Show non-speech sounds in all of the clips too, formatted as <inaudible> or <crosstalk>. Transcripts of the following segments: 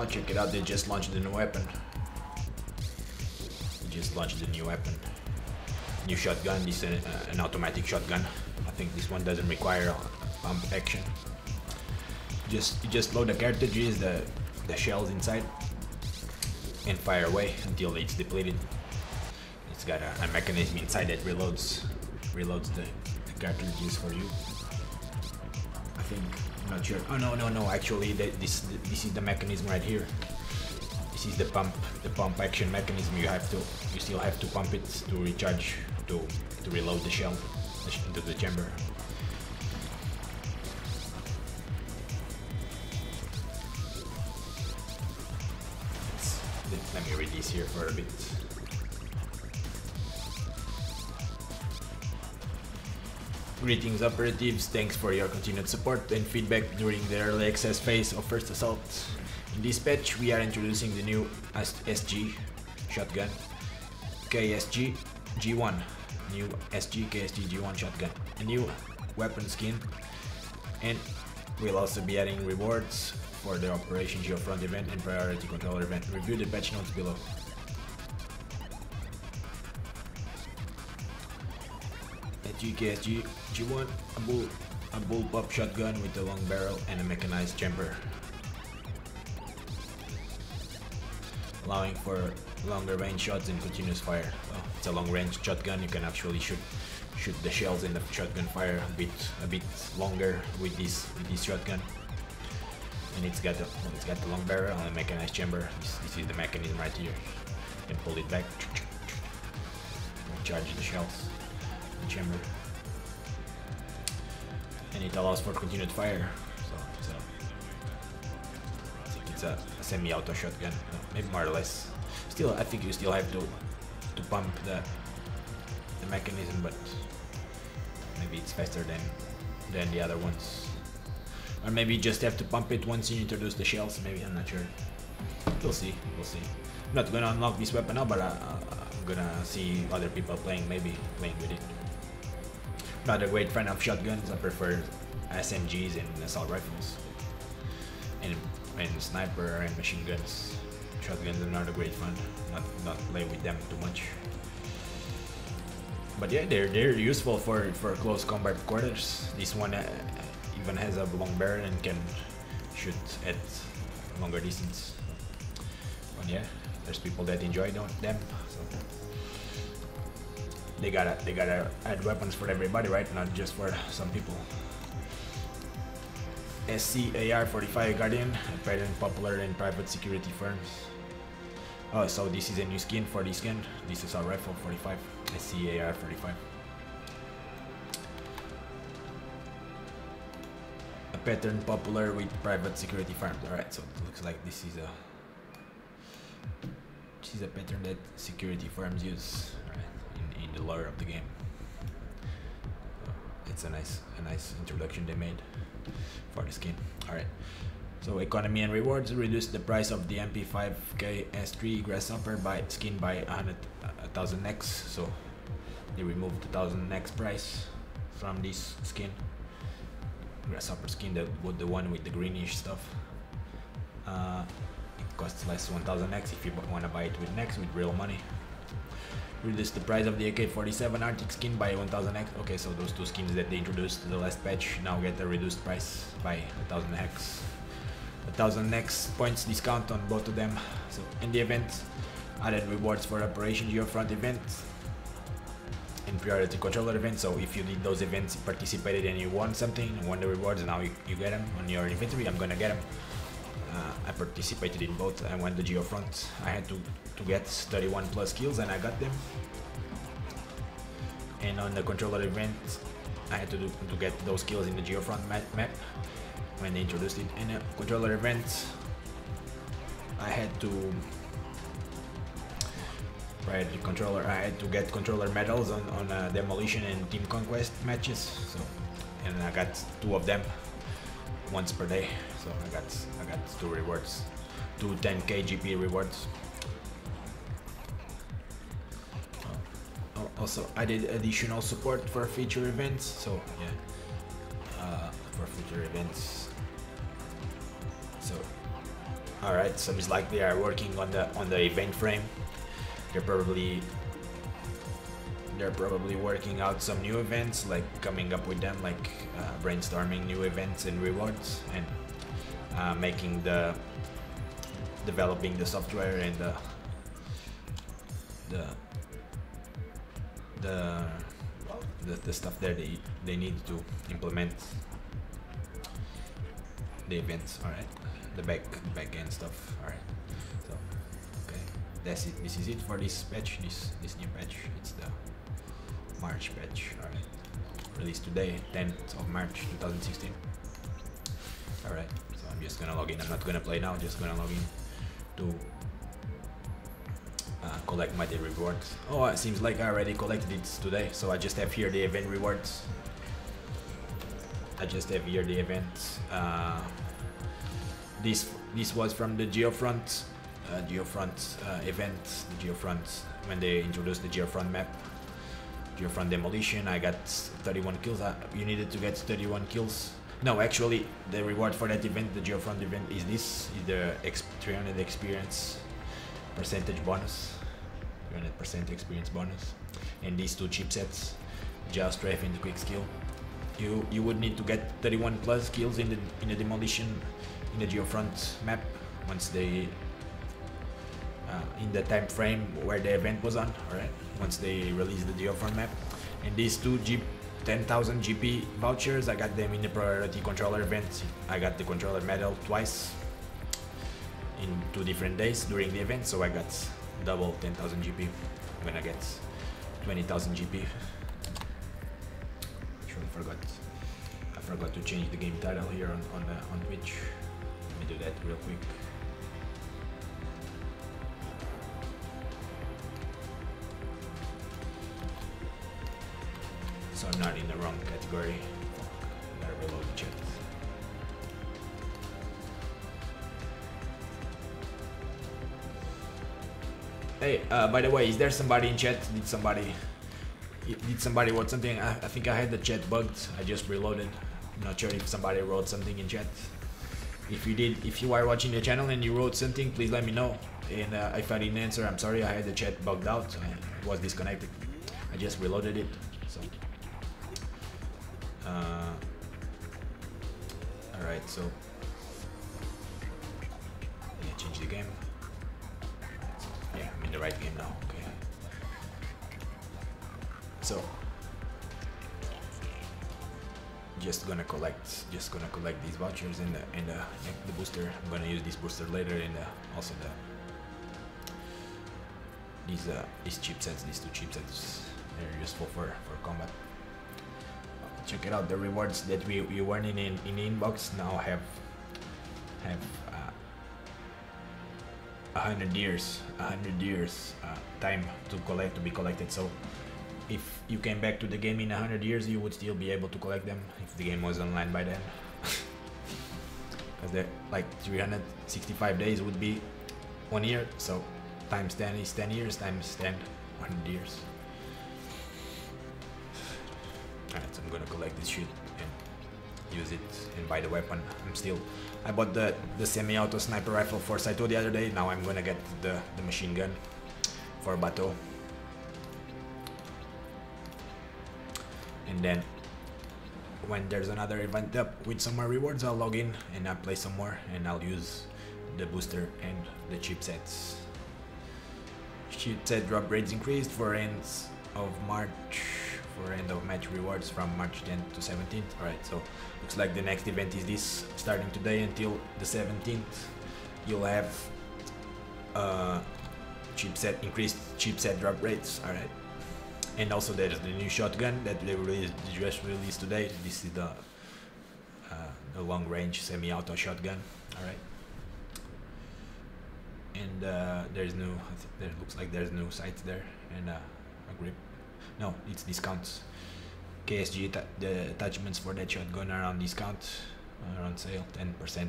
Oh, check it out, they just launched the new weapon. They just launched the new weapon. New shotgun, this is uh, an automatic shotgun. I think this one doesn't require pump action. Just you just load the cartridges, the, the shells inside, and fire away until it's depleted. It's got a, a mechanism inside that reloads reloads the, the cartridges for you. I think not sure. Oh no no no! Actually, the, this this is the mechanism right here. This is the pump the pump action mechanism. You have to you still have to pump it to recharge to to reload the shell into the chamber. Let me read this here for a bit. Greetings operatives, thanks for your continued support and feedback during the early access phase of First Assault. In this patch we are introducing the new SG shotgun KSG G1 new SG KSG G1 shotgun a new weapon skin and we'll also be adding rewards for the Operation Geofront event and Priority Controller event. Review the patch notes below. GKSG G1, a bull, a bullpup shotgun with a long barrel and a mechanized chamber. Allowing for longer range shots and continuous fire. Well, it's a long range shotgun, you can actually shoot shoot the shells in the shotgun fire a bit a bit longer with this with this shotgun. And it's got the it's got the long barrel and a mechanized chamber. This, this is the mechanism right here. And pull it back. Charge the shells chamber. And it allows for continued fire. So it's a, I it's a, semi-auto shotgun, maybe more or less. Still, I think you still have to to pump the the mechanism, but maybe it's faster than than the other ones. Or maybe you just have to pump it once you introduce the shells. Maybe I'm not sure. We'll see. We'll see. I'm not gonna unlock this weapon now, but I, I'm gonna see other people playing, maybe playing with it. Not a great fan of shotguns, I prefer SMGs and assault rifles. And, and sniper and machine guns. Shotguns are not a great fun, not, not play with them too much. But yeah, they're they're useful for, for close combat quarters. This one uh, even has a long barrel and can shoot at longer distance. But yeah, there's people that enjoy them. So they gotta they gotta add weapons for everybody, right? Not just for some people. SCAR 45 Guardian, a pattern popular in private security firms. Oh, so this is a new skin for this skin. This is our rifle 45, SCAR 45. A pattern popular with private security firms. Alright, so it looks like this is a this is a pattern that security firms use the lore of the game. It's a nice, a nice introduction they made for the skin. All right. So economy and rewards reduce the price of the MP5K S3 Grasshopper by skin by 100, 1000 X. So they removed the 1000 X price from this skin. Grasshopper skin, that the the one with the greenish stuff. Uh, it costs less 1000 X if you want to buy it with Nex with real money. Reduce the price of the AK-47 Arctic skin by 1000x. Okay, so those two skins that they introduced the last patch now get a reduced price by 1000x. 1000x points discount on both of them. So in the event, added rewards for Operation Geofront event and priority controller event. So if you did those events, participated and you won something, won the rewards, now you, you get them on your inventory. I'm gonna get them. Participated in both. I went the Geofront. I had to, to get 31 plus kills and I got them. And on the controller event, I had to do, to get those kills in the Geofront map, map when they introduced it. In a controller event, I had to right the controller I had to get controller medals on, on uh, demolition and team conquest matches so and I got two of them once per day so I got I got two rewards, two 10k GP rewards. Uh, also, I did additional support for future events. So yeah, uh, for future events. So All right, so it's like they are working on the on the event frame. They're probably they're probably working out some new events, like coming up with them, like uh, brainstorming new events and rewards, and uh, making the developing the software and the the the the, the stuff there they they need to implement the events. All right the back back end stuff. Alright. So okay. That's it. This is it for this patch, this this new patch. It's the March patch. Alright. Released today, 10th of March 2016. Alright. So I'm just gonna log in. I'm not gonna play now, just gonna log in to uh, collect my day rewards. Oh, it seems like I already collected it today, so I just have here the event rewards. I just have here the event. Uh, this this was from the Geofront uh, Geofront uh, event, the Geofront when they introduced the Geofront map. Geofront demolition. I got 31 kills. Uh, you needed to get 31 kills. No, actually, the reward for that event, the Geofront event, is this: is the 300 experience percentage bonus, 300% experience bonus, and these two chipsets, just Strafe and Quick Skill. You you would need to get 31 plus kills in the in the demolition in the geofront map once they uh, in the time frame where the event was on alright? Once they release the geofront map. And these two G 10,000 GP vouchers. I got them in the priority controller event I got the controller medal twice in two different days during the event so I got double 10,000 GP when I get 20,000 GP actually forgot. I forgot to change the game title here on, on, the, on Twitch. Do that real quick. So I'm not in the wrong category. Gotta reload the chat. Hey, uh, by the way, is there somebody in chat? Did somebody did somebody wrote something? I, I think I had the chat bugged. I just reloaded. I'm not sure if somebody wrote something in chat. If you did, if you are watching the channel and you wrote something, please let me know. And uh, if I didn't answer, I'm sorry. I had the chat bugged out. I was disconnected. I just reloaded it. So. Uh, all right. So. Yeah, change the game. Yeah, I'm in the right game now. Okay. So just gonna collect just gonna collect these vouchers and the, the, the booster I'm gonna use this booster later and uh, also the these uh, these chipsets these two chipsets they're useful for for combat check it out the rewards that we, we won in, in in inbox now have have uh, a uh, hundred years a hundred years uh, time to collect to be collected so if you came back to the game in a 100 years, you would still be able to collect them if the game was online by then. <laughs> Because like 365 days would be one year, so times 10 is 10 years, times 10, 100 years. I'm gonna collect this shit and use it and buy the weapon. I'm still... I bought the, the semi-auto sniper rifle for Saito the other day, now I'm gonna get the, the machine gun for Batou. and then when there's another event up with some more rewards I'll log in and I'll play some more and I'll use the booster and the chipsets chipset drop rates increased for ends of March for end of match rewards from March 10th to 17th alright so looks like the next event is this starting today until the 17th you'll have uh, chipset increased chipset drop rates alright and also there's the new shotgun that they released, just released today. This is the uh, the long range semi-auto shotgun. All right. And uh, there's no, there looks like there's no sights there and uh, a grip. No, it's discounts. KSG the attachments for that shotgun are on discount, are on sale, 10%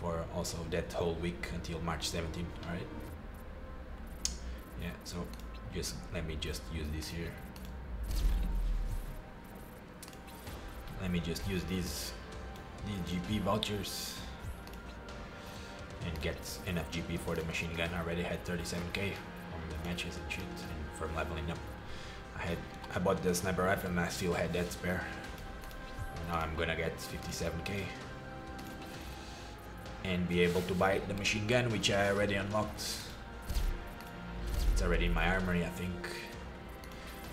for also that whole week until March 17. All right. Yeah. So just let me just use this here let me just use these these GP vouchers and get enough GP for the machine gun. I already had 37k on the matches and shit from leveling up. I had I bought the sniper rifle and I still had that spare. Now I'm gonna get 57k and be able to buy the machine gun which I already unlocked. It's already in my armory I think.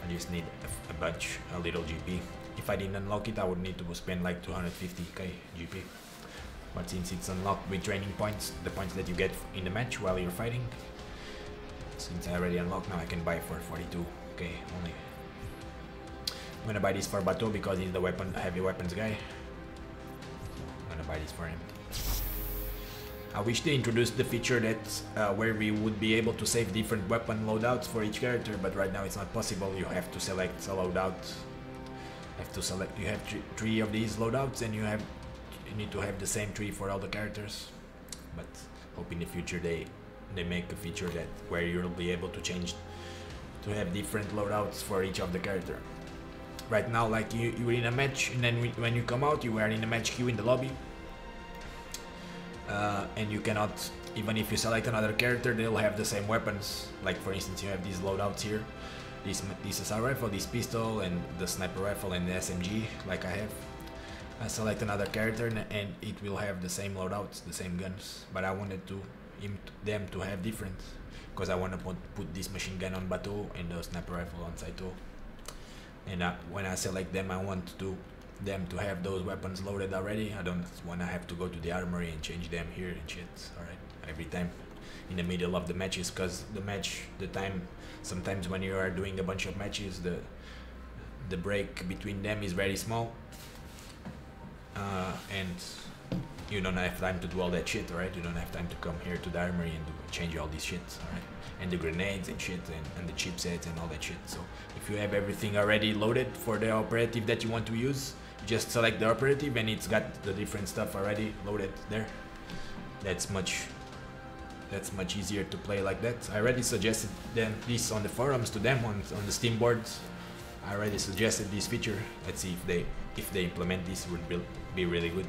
I just need a, a bunch, a little GP. If I didn't unlock it I would need to spend like 250k GP. But since it's unlocked with training points, the points that you get in the match while you're fighting, since I already unlocked now I can buy for 42. Okay, only. I'm gonna buy this for Batou because he's the weapon heavy weapons guy. I'm gonna buy this for him. I wish they introduced the feature that uh, where we would be able to save different weapon loadouts for each character, but right now it's not possible. You have to select a loadout. Have to select. You have three of these loadouts, and you have you need to have the same tree for all the characters. But hope in the future they they make a feature that where you'll be able to change to have different loadouts for each of the character. Right now, like you you're in a match, and then when you come out, you are in a match queue in the lobby. Uh, and you cannot even if you select another character they'll have the same weapons. Like for instance you have these loadouts here. This this assault rifle this pistol and the sniper rifle and the SMG like I have. I select another character and, and it will have the same loadouts the same guns but I wanted to them to have different because I want to put, put this machine gun on Batou and the sniper rifle on Saito and uh, when I select them I want to them to have those weapons loaded already. I don't want to have to go to the armory and change them here and shit. Alright, every time in the middle of the matches because the match, the time, sometimes when you are doing a bunch of matches, the the break between them is very small. Uh, and you don't have time to do all that shit, right? You don't have time to come here to the armory and do, change all these shit, alright? And the grenades and shit and, and the chipsets and all that shit. So if you have everything already loaded for the operative that you want to use, just select the operative and it's got the different stuff already loaded there that's much that's much easier to play like that I already suggested them this on the forums to them on, on the steam boards I already suggested this feature let's see if they if they implement this would be really good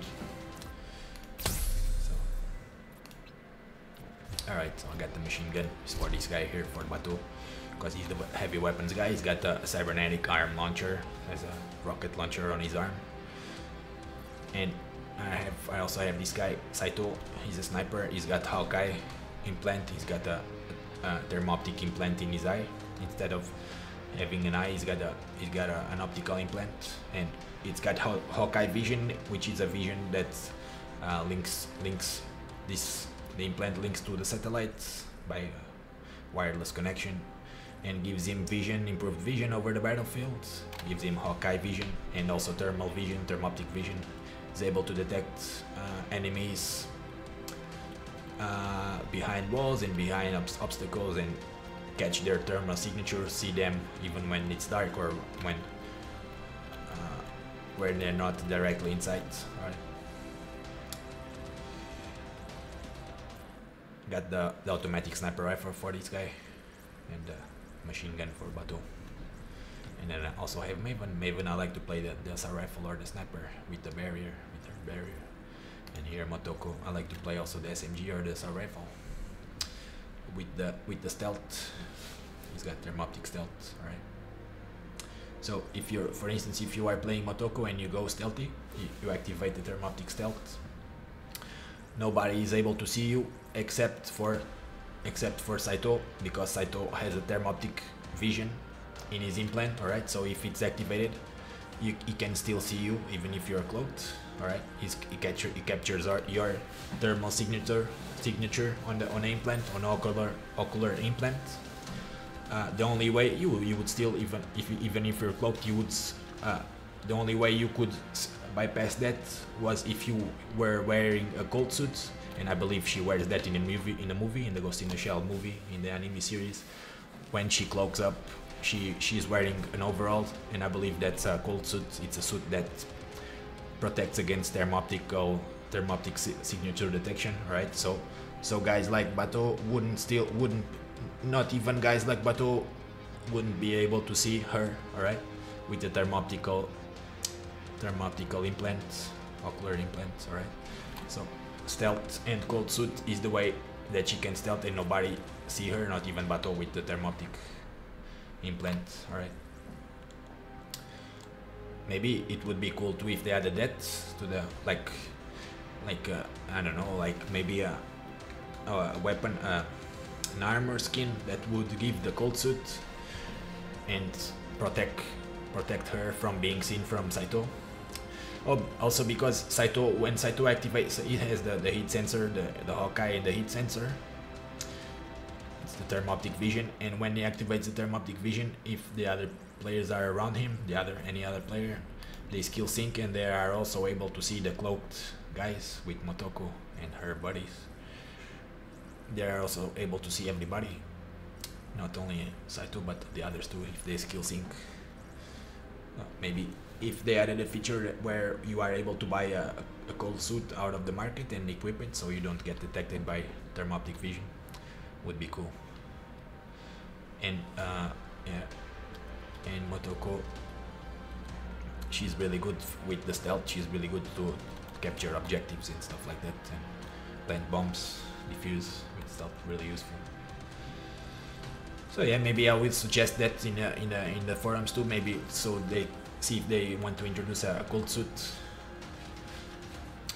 alright so I got the machine gun for this guy here for Batou because he's the heavy weapons guy he's got the cybernetic arm launcher as a rocket launcher on his arm. And I have I also have this guy Saito. He's a sniper. He's got Hawkeye implant. He's got a, a thermoptic implant in his eye instead of having an eye. He's got a he's got a, an optical implant, and it's got Haw Hawkeye vision, which is a vision that uh, links links this the implant links to the satellites by wireless connection and gives him vision, improved vision over the battlefield, gives him Hawkeye vision and also thermal vision, thermoptic vision. Is able to detect uh, enemies uh, behind walls and behind ob obstacles and catch their thermal signature, see them even when it's dark or when uh, where they're not directly inside. Right. Got the, the automatic sniper rifle for this guy and the machine gun for Batou. And then I also have Maven. Maven I like to play the, the assault rifle or the sniper with the barrier, with the barrier. And here Motoko, I like to play also the SMG or the assault rifle. With the with the stealth. He's got thermoptic stealth, alright. So if you're for instance if you are playing Motoko and you go stealthy, you, you activate the thermoptic stealth. Nobody is able to see you except for except for Saito because Saito has a thermoptic vision in his implant alright? So if it's activated you, he can still see you even if you're cloaked alright? He, capture, he captures our, your thermal signature signature on the on the implant on ocular ocular implant. Uh, the only way you you would still even if even if you're cloaked you would uh, the only way you could bypass that was if you were wearing a cold suit and I believe she wears that in the movie, in the movie, in the Ghost in the Shell movie, in the anime series. When she cloaks up, she she's wearing an overall, and I believe that's a cold suit. It's a suit that protects against thermoptical thermoptic signature detection, right? So so guys like Batou wouldn't still wouldn't not even guys like Batou wouldn't be able to see her, alright, with the thermoptical thermoptical implants, ocular implants, alright. So stealth and cold suit is the way that she can stealth and nobody see her, not even Batou with the thermoptic implant. Alright. Maybe it would be cool too if they added that to the like like uh, I don't know like maybe a, a weapon uh, an armor skin that would give the cold suit and protect protect her from being seen from Saito. Oh, also because Saito, when Saito activates, it has the, the heat sensor, the, the Hawkeye the heat sensor. It's the thermoptic vision, and when he activates the thermoptic vision, if the other players are around him, the other any other player, they skill sync and they are also able to see the cloaked guys with Motoko and her buddies. They are also able to see everybody, not only Saito but the others too if they skill sync. Uh, maybe if they added a feature where you are able to buy a, a cold suit out of the market and equip it so you don't get detected by thermoptic vision would be cool. And uh, yeah, and Motoko, she's really good with the stealth. She's really good to capture objectives and stuff like that, and plant bombs, defuse with stealth. Really useful. So yeah, maybe I will suggest that in a, in a, in the forums too. Maybe so they see if they want to introduce a cold suit.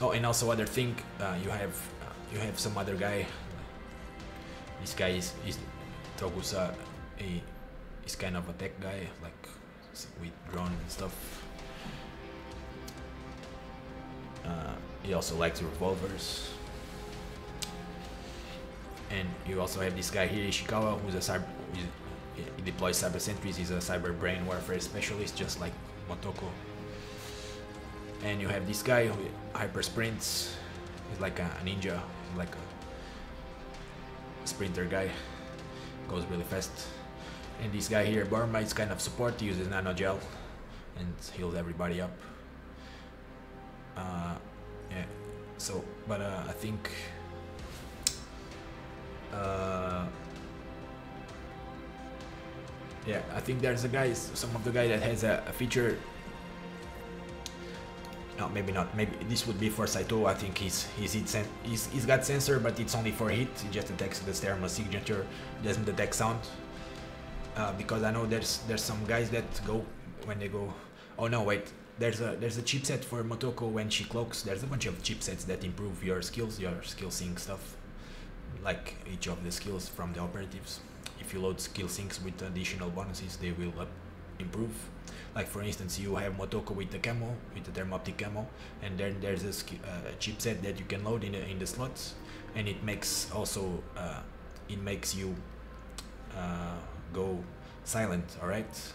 Oh, and also other thing, uh, you have uh, you have some other guy. This guy is, is Togusa, a is kind of a tech guy, like with drone and stuff. Uh, he also likes revolvers. And you also have this guy here, Ishikawa, who's a cyber, he deploys cyber sentries. He's a cyber brain warfare specialist, just like Motoko. And you have this guy who hyper sprints. He's like a, ninja, He's like a sprinter guy. Goes really fast. And this guy here, Borma, is kind of support. He uses nano gel and heals everybody up. Uh, yeah. So, but uh, I think. Uh, yeah, I think there's a guy, some of the guy that has a, a feature. No, maybe not. Maybe this would be for Saito. I think he's he's he's, he's got sensor, but it's only for heat. He just detects the thermal signature, doesn't detect sound. Uh, because I know there's there's some guys that go when they go. Oh no, wait. There's a there's a chipset for Motoko when she cloaks. There's a bunch of chipsets that improve your skills, your skill sync stuff, like each of the skills from the operatives if you load skill syncs with additional bonuses, they will up improve. Like for instance, you have Motoko with the camo, with the thermoptic camo, and then there's a uh, chipset that you can load in the, in the slots, and it makes also uh, it makes you uh, go silent, all right,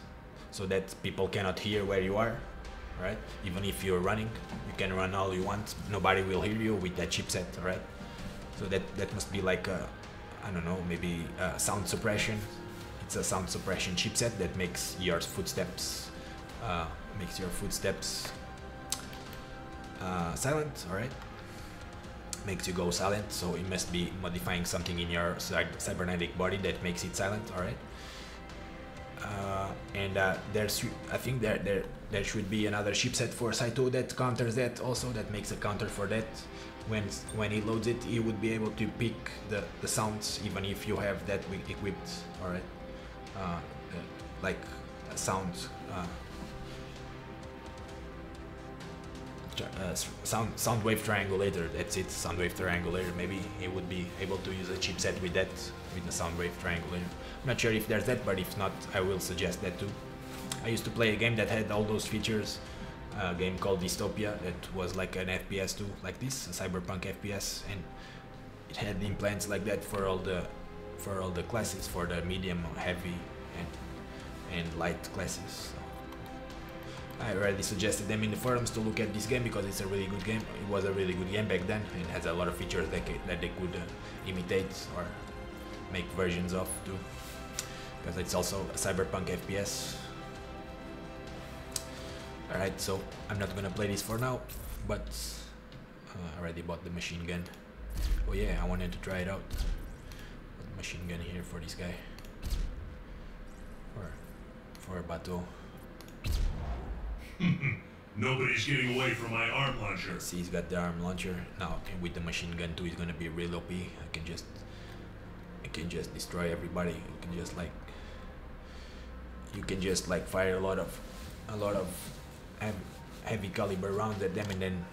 so that people cannot hear where you are, right? Even if you're running, you can run all you want, nobody will hear you with that chipset, all right? So that that must be like a I don't know, maybe uh, sound suppression. It's a sound suppression chipset that makes your footsteps uh, makes your footsteps uh, silent. All right, makes you go silent. So it must be modifying something in your cybernetic body that makes it silent. All right. Uh, and uh, there's I think there there there should be another chipset for Saito that counters that also that makes a counter for that when when he loads it, he would be able to pick the, the sounds even if you have that equipped. All right, uh, uh, like a sound. Uh, uh, sound sound wave triangulator. That's it. Sound wave triangulator. Maybe he would be able to use a chipset with that, with the sound wave triangulator. I'm not sure if there's that, but if not, I will suggest that too. I used to play a game that had all those features a game called Dystopia that was like an FPS too, like this, a cyberpunk FPS, and it had implants like that for all the for all the classes, for the medium, heavy, and and light classes. I already suggested them in the forums to look at this game because it's a really good game. It was a really good game back then, and has a lot of features that that they could uh, imitate or make versions of too, because it's also a cyberpunk FPS Alright, so I'm not gonna play this for now, but uh, I already bought the machine gun. Oh yeah, I wanted to try it out. Put machine gun here for this guy. For, for Batou. <laughs> Nobody's getting away from my arm launcher. See, he's got the arm launcher now. with the machine gun too, he's gonna be real OP. I can just, I can just destroy everybody. You can just like, you can just like fire a lot of, a lot of heavy caliber rounds at them and then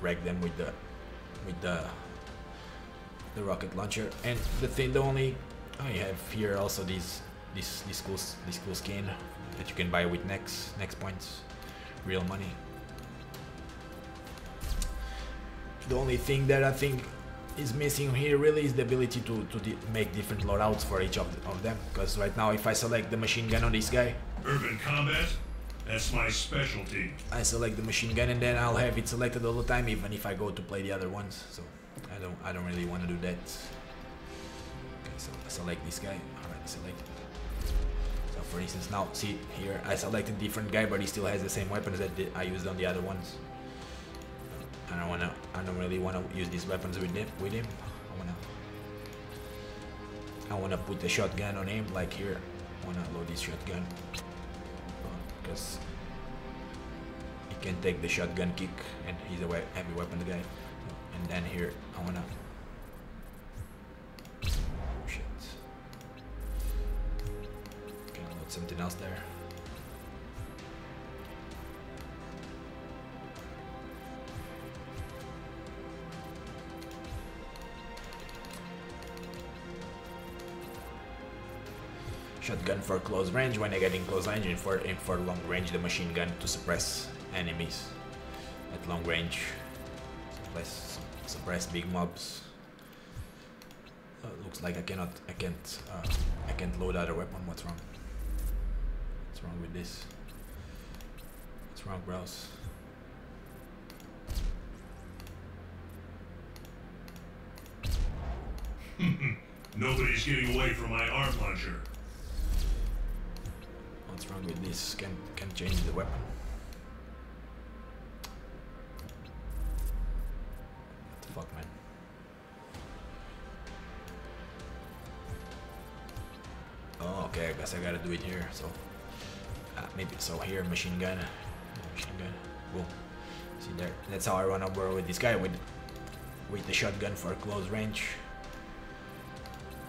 wreck them with the, with the, the rocket launcher. And the thing, the only, I have here also these, this, this cool, this cool skin that you can buy with next, next points real money. The only thing that I think is missing here really is the ability to, to di make different loadouts for each of, the, of them. Because right now if I select the machine gun on this guy... Urban combat? That's my specialty. I select the machine gun and then I'll have it selected all the time even if I go to play the other ones. So I don't I don't really want to do that. Okay, so I select this guy. Alright, select So for instance now see here I selected a different guy but he still has the same weapons that I used on the other ones I don't wanna I don't really wanna use these weapons with him with him. I wanna I wanna put the shotgun on him like here. I wanna load this shotgun. Because he can take the shotgun kick and he's a heavy weapon guy. And then here I wanna oh, something else there. Shotgun for close range when I get in close range and for, and for long range the machine gun to suppress enemies at long range. Suppress, suppress big mobs. Uh, looks like I cannot, I can't, uh, I can't load other weapon. What's wrong? What's wrong with this? What's wrong, bros? <laughs> Nobody's getting away from my arm launcher. What's wrong with this? Can can change the weapon. What the fuck, man? Oh, okay, I guess I gotta do it here, so uh, maybe so here machine gun machine gun boom see there that's how I run over with this guy with with the shotgun for close range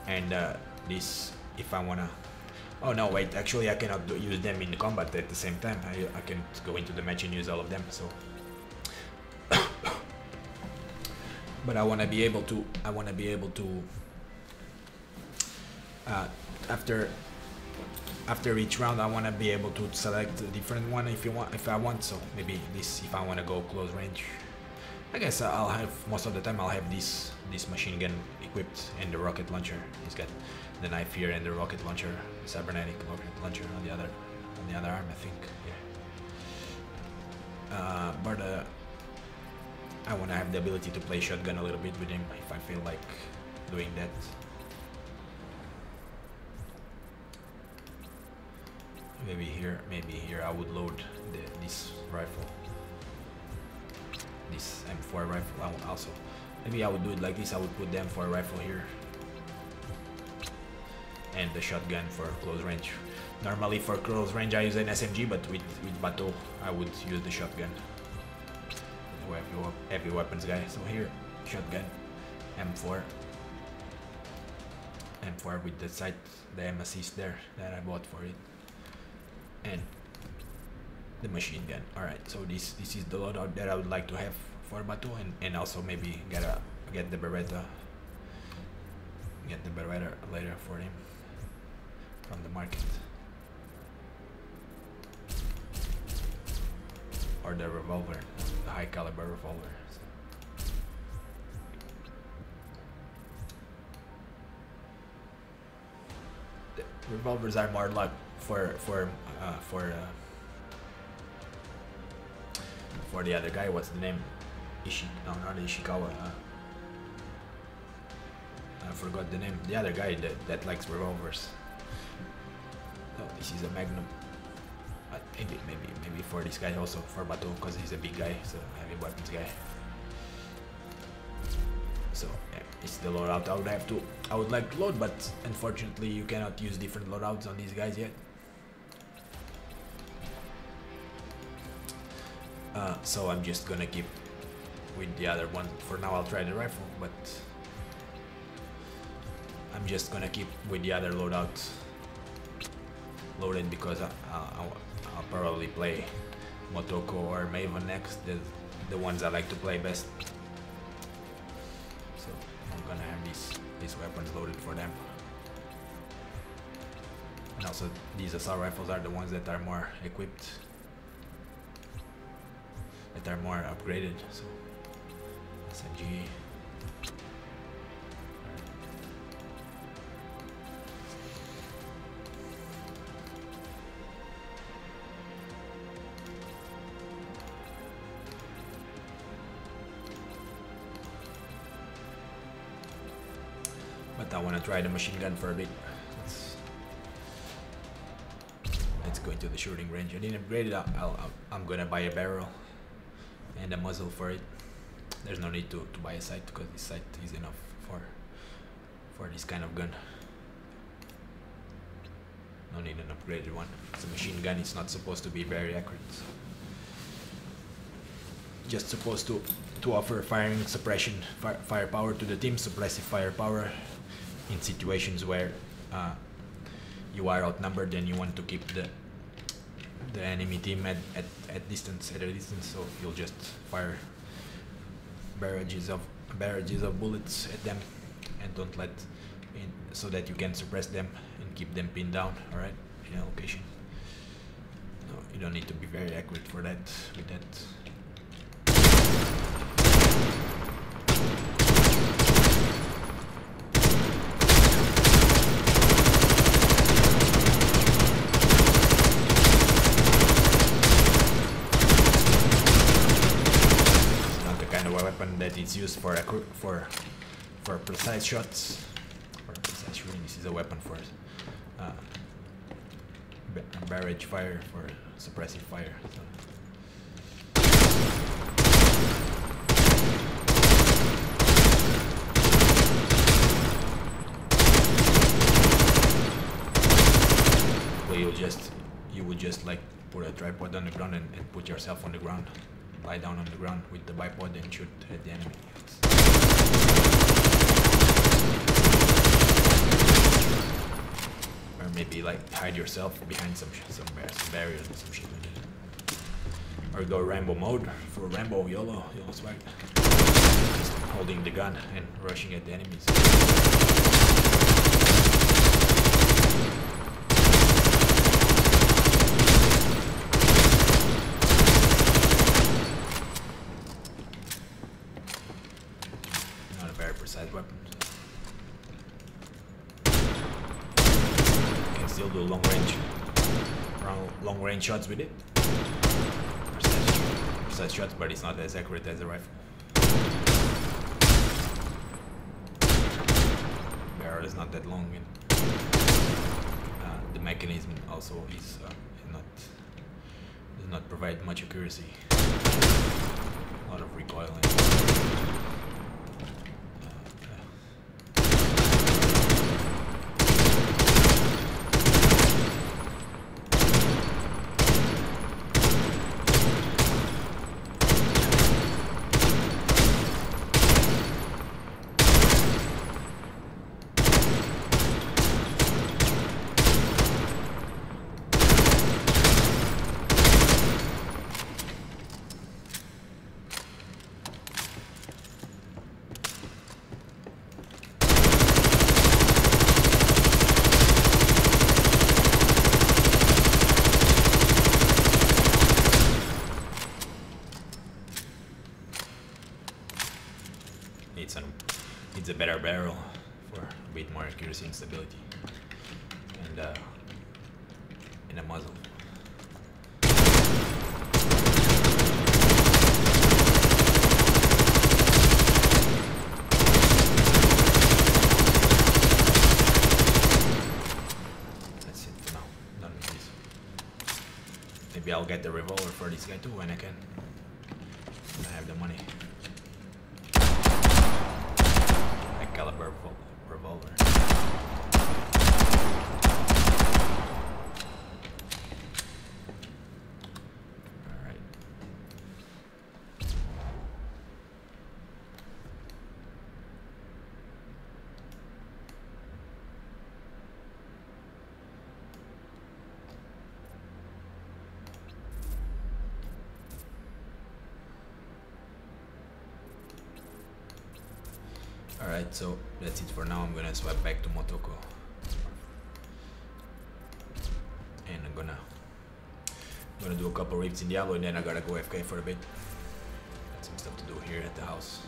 and uh, this if I wanna oh no wait actually I cannot do, use them in combat at the same time. I, I can go into the match and use all of them so. <coughs> But I want to be able to I want to be able to uh, after after each round I want to be able to select a different one if you want if I want so maybe this if I want to go close range I guess I'll have most of the time I'll have this this machine gun equipped and the rocket launcher. He's got the knife here and the rocket launcher the cybernetic rocket launcher on the other on the other arm I think yeah. Uh, but uh, I want to have the ability to play shotgun a little bit with him if I feel like doing that. Maybe here maybe here I would load the, this rifle this M4 rifle also maybe I would do it like this I would put the M4 rifle here. And the shotgun for close range. Normally for close range I use an SMG but with, with Batou I would use the shotgun. Heavy, heavy weapons guy so here shotgun M4 M4 with the sight the M assist there that I bought for it. And the machine gun. Alright, so this this is the loadout that I would like to have for Batou and, and also maybe get a get the Beretta get the Beretta later for him from the market. Or the revolver, the high caliber revolver. The revolvers are more like for for uh, for uh, for the other guy. What's the name? Ishi? No, not Ishikawa. I forgot the name. The other guy that that likes revolvers. No, this is a Magnum. Uh, maybe maybe maybe for this guy also for Batou because he's a big guy, so heavy weapons guy. So yeah, it's the loadout. I would have to. I would like to load, but unfortunately you cannot use different loadouts on these guys yet. Uh, so I'm just gonna keep with the other one. For now I'll try the rifle, but I'm just gonna keep with the other loadout loaded because I, will probably play Motoko or Maven next, the, the ones I like to play best. So I'm gonna have these, these weapons loaded for them. And also these assault rifles are the ones that are more equipped, that are more upgraded. So SMG But I want to try the machine gun for a bit. Let's, let's go into the shooting range. I didn't upgrade it. I'll, i am gonna buy a barrel and a muzzle for it. There's no need to, to buy a sight because this sight is enough for for this kind of gun. No need an upgraded one. It's a machine gun. It's not supposed to be very accurate. Just supposed to to offer firing suppression, fire, firepower to the team, suppressive firepower in situations where uh, you are outnumbered and you want to keep the the enemy team at, at, at distance at a distance so you'll just fire barrages of barrages of bullets at them and don't let in so that you can suppress them and keep them pinned down all right in a location. No, you don't need to be very accurate for that with that that is used for for precise shots. For precise this is a weapon for uh, barrage fire for suppressive fire. So. you just you would just like put a tripod on the ground and, and put yourself on the ground lie down on the ground with the bipod and shoot at the enemy. Or maybe like hide yourself behind some some, some barriers and some shit like that. Or go Rambo mode for Rambo YOLO, YOLO swag. Just holding the gun and rushing at the enemies. Range long range shots with it. Precise, shots, but it's not as accurate as a rifle. Barrel is not that long, and uh, the mechanism also is uh, not does not provide much accuracy. A lot of recoil. stability and uh, in a muzzle. That's it for now. Done with this. Maybe I'll get the revolver do when I can. When I have the money. A caliber revolver. Alright, so that's it for now. I'm gonna swipe back to Motoko. And I'm gonna I'm gonna do a couple rifts in Diablo and then I gotta go FK for a bit. Got some stuff to do here at the house.